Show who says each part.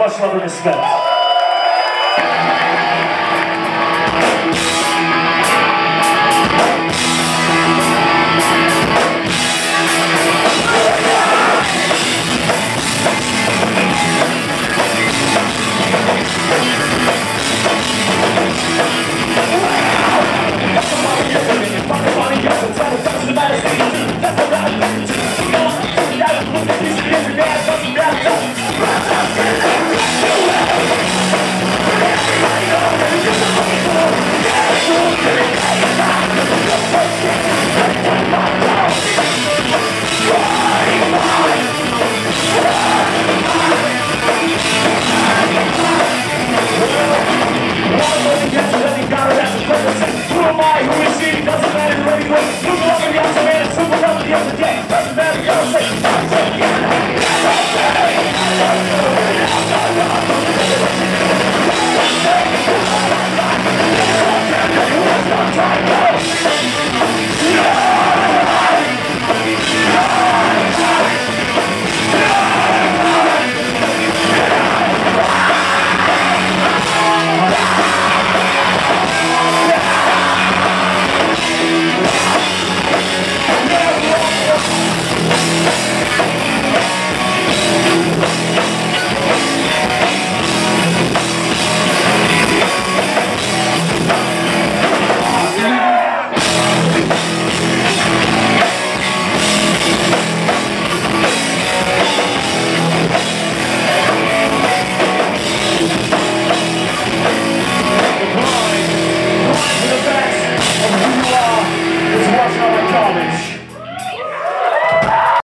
Speaker 1: başladı resmen. of the day. Doesn't matter,